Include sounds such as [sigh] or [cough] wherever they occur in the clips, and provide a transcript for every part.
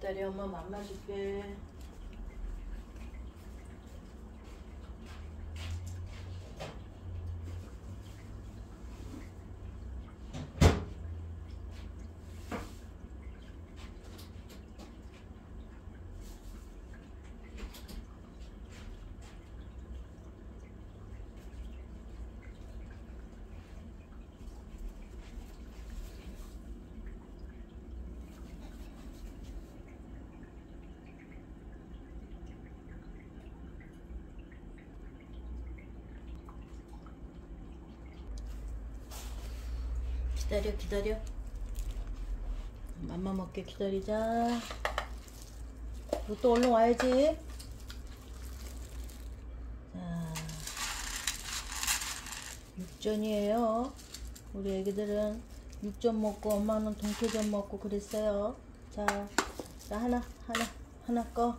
기다려. 엄마 맘마 줄게 기다려 기다려. 맘마 먹게 기다리자. 너또 얼른 와야지. 자 육전이에요. 우리 애기들은 육전 먹고 엄마는 동태전 먹고 그랬어요. 자, 자 하나 하나 하나 꺼.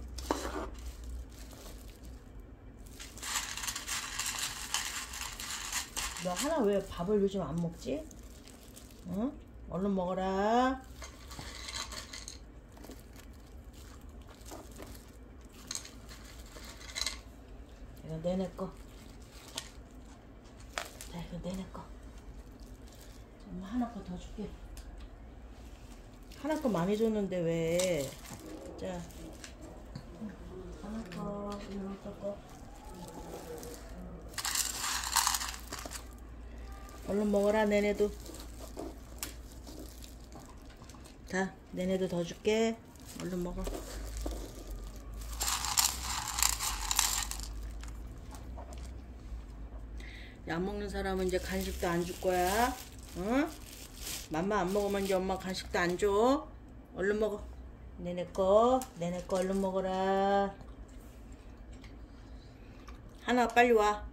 너 하나 왜 밥을 요즘 안 먹지? 응? 얼른 먹어라. 이거 내내 거. 자, 이거 내내 거. 엄마 하나 거 더 줄게. 하나 거 많이 줬는데 왜? 자, 하나 거, 이거 거. 얼른 먹어라, 내내도. 자, 내내도 더 줄게. 얼른 먹어. 약 먹는 사람은 이제 간식도 안 줄 거야. 응? 맘마 안 먹으면 이제 엄마 간식도 안 줘. 얼른 먹어. 내내 거, 내내 거 얼른 먹어라. 하나 빨리 와.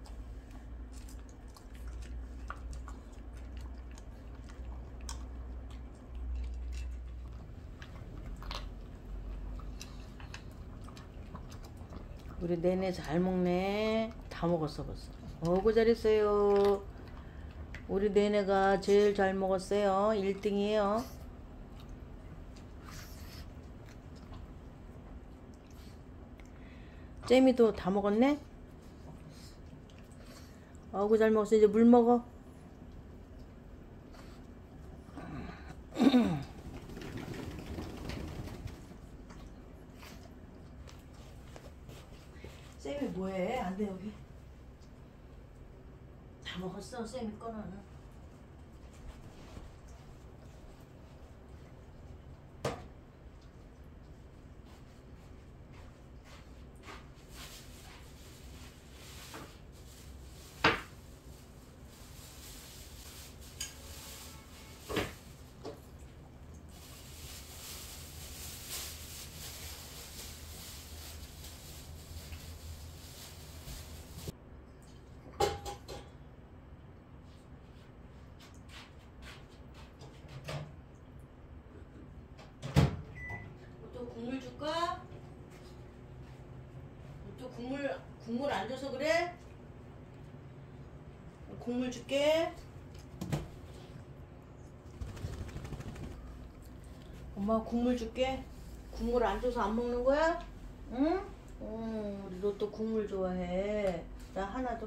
우리 내내 잘 먹네. 다 먹었어 벌써. 어구 잘했어요. 우리 내내가 제일 잘 먹었어요. 1등이에요. 잼이도 다 먹었네? 어구 잘 먹었어. 이제 물 먹어. 쌤이 뭐해? 안 돼 여기. 쌤이 거는. 또 국물 줄까? 또 국물 국물 안 줘서 그래? 국물 줄게. 엄마 국물 줄게. 국물 안 줘서 안 먹는 거야? 응? 응, 우리 로또 국물 좋아해. 나 하나 더.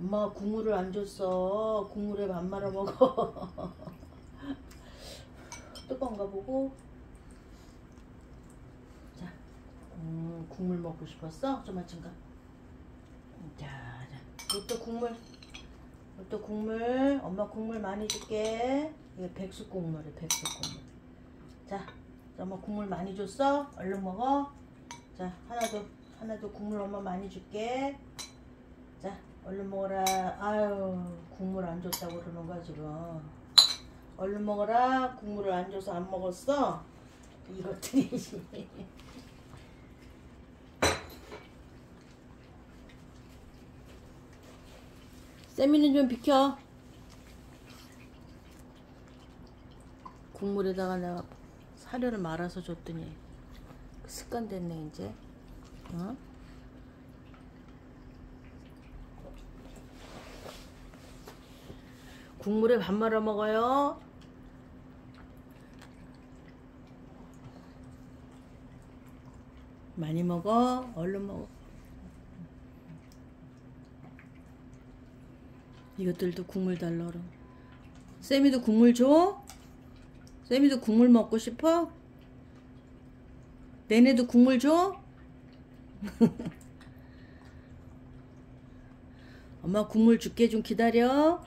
엄마가 국물을 안 줬어. 국물에 밥 말아 먹어. [laughs] 뜨거운가 보고. 자, 음, 국물 먹고 싶었어? 좀 아침가. 자, 자, 이것도 국물. 이것도 국물. 엄마 국물 많이 줄게. 이거 백숙 국물이야, 백숙 국물. 자, 엄마 국물 많이 줬어? 얼른 먹어. 자, 하나 더, 하나 더 국물 엄마 많이 줄게. 자, 얼른 먹어라. 아유, 국물 안 줬다고 그러는 거야, 지금. 얼른 먹어라. 국물을 안 줘서 안 먹었어. 이것들이. [laughs] 세미는 좀 비켜. 국물에다가 내가 사료를 말아서 줬더니 습관 됐네, 이제. 어? 국물에 밥 말아 먹어요. 많이 먹어. 얼른 먹어. 이것들도 국물 그럼. 쌤이도 국물 줘? 쌤이도 국물 먹고 싶어? 내내도 국물 줘? [laughs] 엄마 국물 줄게 좀 기다려.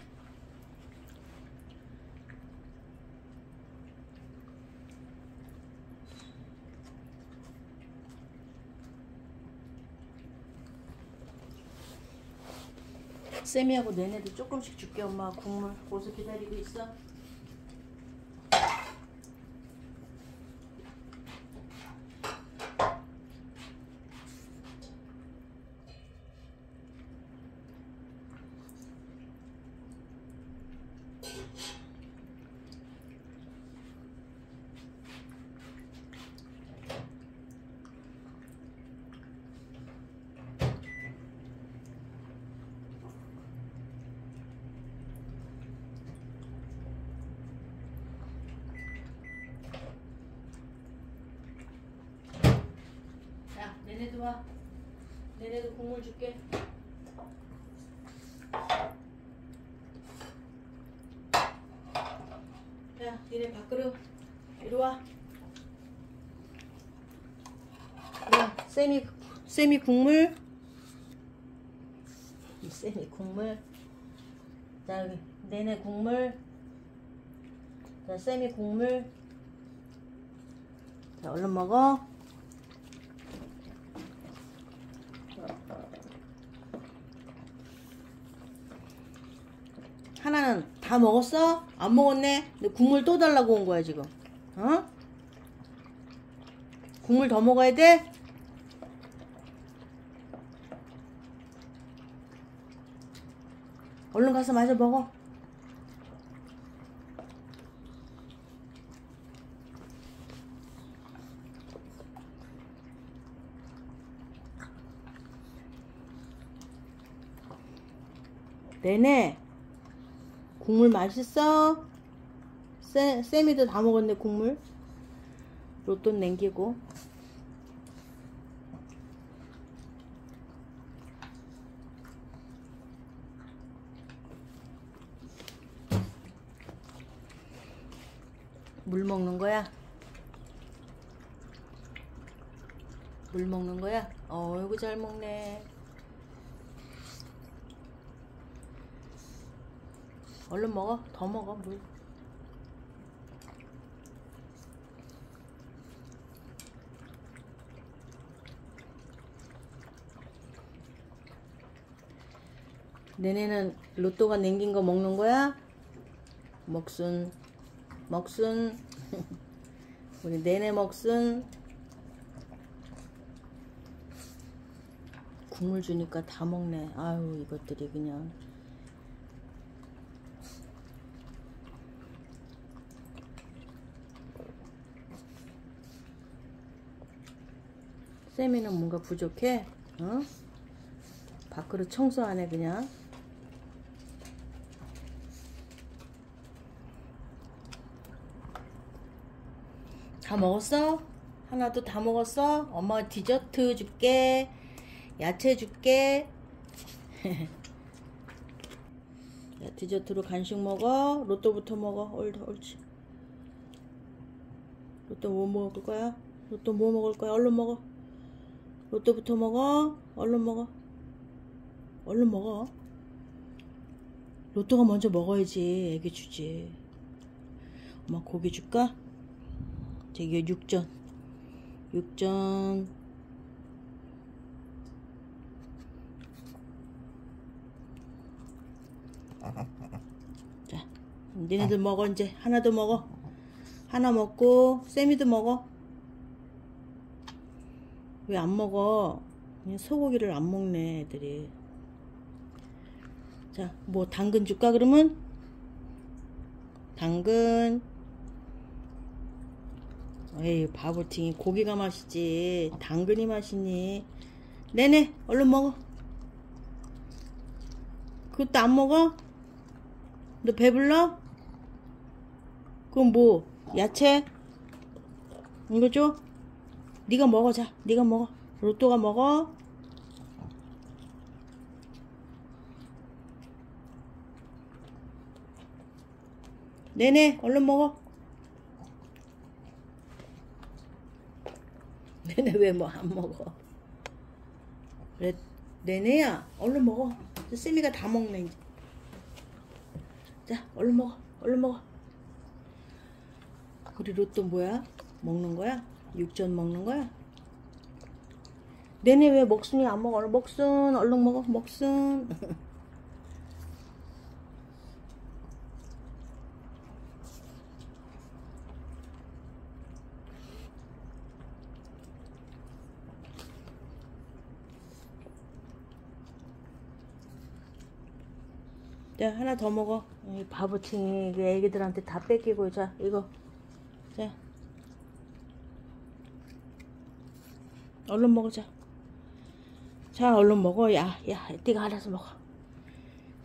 쌤이하고 내내도 조금씩 줄게 엄마 국물 고수 기다리고 있어. 자, 내내도 국물 줄게. 야, 니네 밥그릇 이리 와. 야, 쌤이 쌤이 국물. 이 쌤이 국물. 자, 여기 내내 국물. 자, 쌤이 국물. 자, 얼른 먹어. 하나는 다 먹었어? 안 먹었네? 근데 국물 또 달라고 온 거야, 지금. 어? 국물 더 먹어야 돼? 얼른 가서 마저 먹어. 네네. 국물 맛있어? 쌤, 쌤이도 다 먹었네, 국물. 로또 냉기고. 물 먹는 거야? 물 먹는 거야? 어이구, 잘 먹네. 얼른 먹어. 더 먹어, 물. 내내는 로또가 냉긴 거 먹는 거야? 먹순, 먹순. [laughs] 우리 내내 먹순. 국물 주니까 다 먹네. 아유, 이것들이 그냥. 쌤이는 뭔가 부족해? 어? 밖으로 청소 안 해, 그냥. 다 먹었어? 하나도 다 먹었어? 엄마가 디저트 줄게. 야채 줄게. [laughs] 야, 디저트로 간식 먹어. 로또부터 먹어. 옳지, 옳지. 로또 뭐 먹을 거야? 로또 뭐 먹을 거야? 얼른 먹어. 로또부터 먹어. 얼른 먹어. 얼른 먹어. 로또가 먼저 먹어야지. 애기 주지. 엄마 고기 줄까? 저기 육전. 육전. 자, 니네들 먹어 이제 하나 더 먹어. 하나 먹고 쌤이도 먹어. 왜 안 먹어? 소고기를 안 먹네 애들이. 자, 뭐 당근 줄까 그러면? 당근. 에이 바보팅이 고기가 맛있지 당근이 맛있니? 네네 얼른 먹어. 그것도 안 먹어? 너 배불러? 그럼 뭐 야채? 이거 줘? 네가 먹어 자. 네가 먹어. 로또가 먹어. 네네 얼른 먹어. [laughs] 네네 왜 뭐 안 먹어? 그래 네네야? 얼른 먹어. 쌤이가 다 먹네 이제. 자 얼른 먹어. 얼른 먹어. 우리 로또 뭐야? 먹는 거야 육전 먹는 거야? 네네 왜 먹순이 안 먹어? 먹순 얼른 먹어. 먹순. 자 하나 더 먹어. 이 바보팅이 그 애기들한테 다 뺏기고 자 이거. 자 얼른 먹어 자. 자 얼른 먹어. 야 야 네가 알아서 먹어.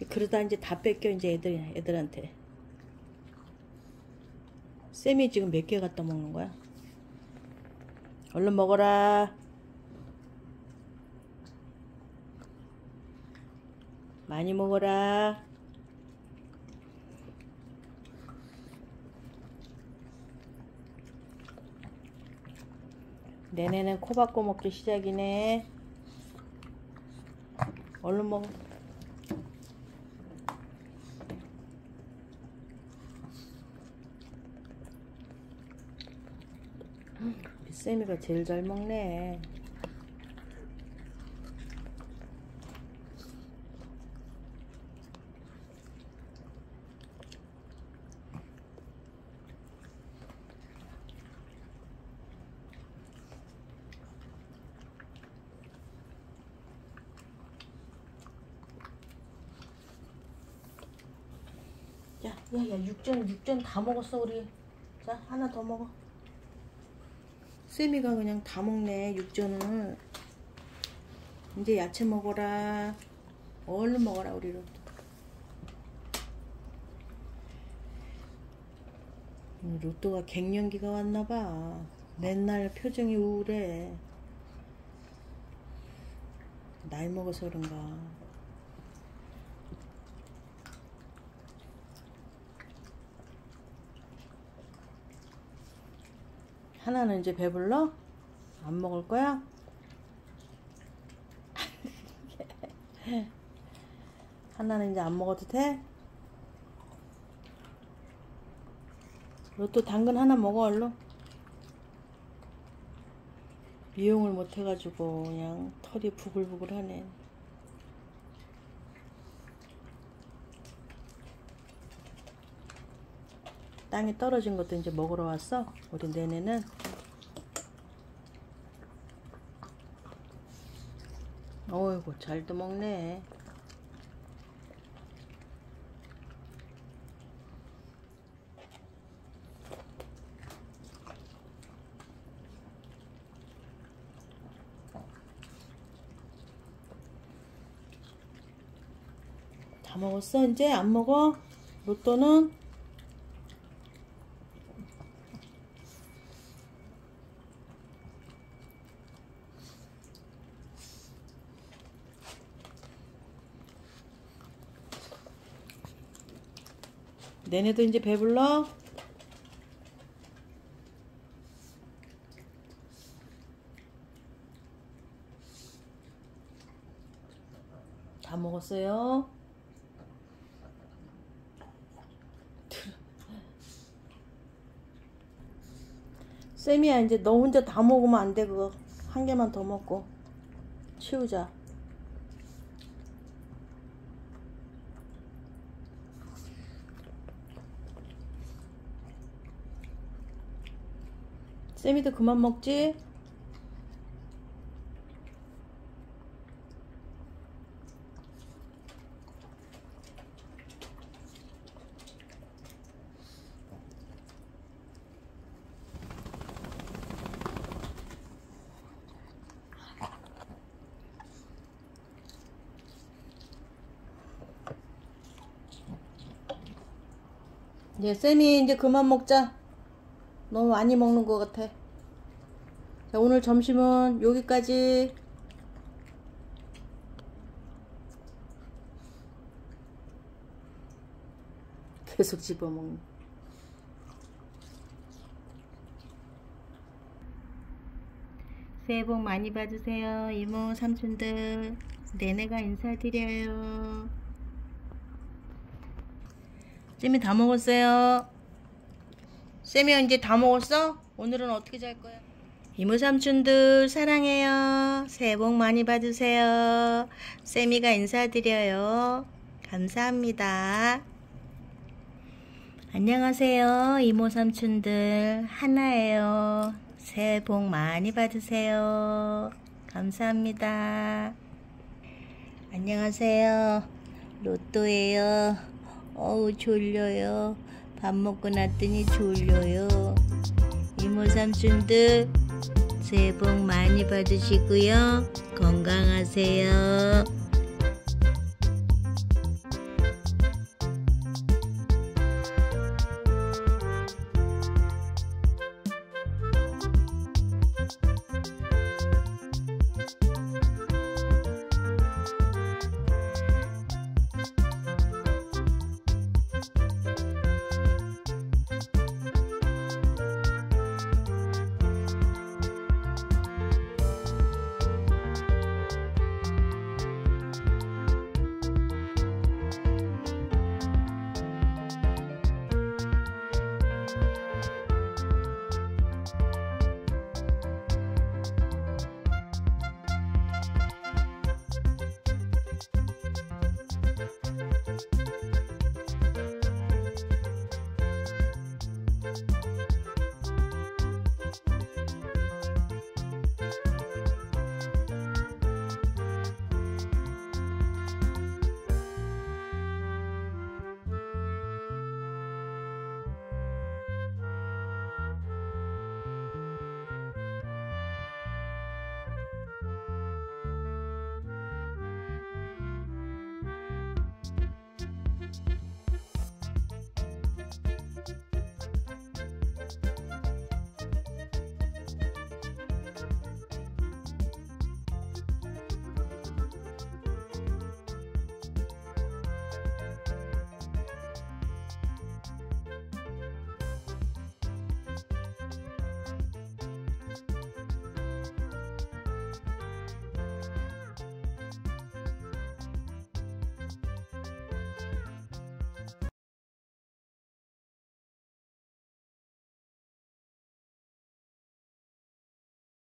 그러다 이제 다 뺏겨 이제 애들 애들한테. 쌤이 지금 몇 개 갖다 먹는 거야? 얼른 먹어라. 많이 먹어라 내내는 코 박고 먹기 시작이네. 얼른 먹어. 우리 쌤이가 제일 잘 먹네. 야, 야, 야, 육전, 육전 다 먹었어, 우리. 자, 하나 더 먹어. 쌤이가 그냥 다 먹네, 육전을. 이제 야채 먹어라. 얼른 먹어라, 우리 로또. 음, 로또가 갱년기가 왔나봐. 맨날 표정이 우울해. 나이 먹어서 그런가. 하나는 이제 배불러? 안 먹을 거야? [laughs] 하나는 이제 안 먹어도 돼? 로또 당근 하나 먹어 얼른 미용을 못 해가지고 그냥 털이 부글부글하네 땅에 떨어진 것도 이제 먹으러 왔어. 우리 내내는. 어이구 잘도 먹네. 다 먹었어 이제? 안 먹어? 로또는 내내도 이제 배불러? 다 먹었어요? 쌤이야 이제 너 혼자 다 먹으면 안 돼 그거 한 개만 더 먹고 치우자 세미도 그만 먹지? 이제 쌤이 이제 그만 먹자. 너무 많이 먹는 것 같아. 자, 오늘 점심은 여기까지. 계속 집어먹는. 새해 복 많이 받으세요. 이모, 삼촌들. 내내가 인사드려요. 쌤이 다 먹었어요. 쌤이 이제 다 먹었어? 오늘은 어떻게 잘 거야? 이모 삼촌들 사랑해요. 새해 복 많이 받으세요. 쌤이가 인사드려요. 감사합니다. 안녕하세요. 이모 삼촌들 하나예요. 새해 복 많이 받으세요. 감사합니다. 안녕하세요. 로또예요. 어우 졸려요. 밥 먹고 났더니 졸려요. 이모 삼촌들 새해 복 많이 받으시고요. 건강하세요.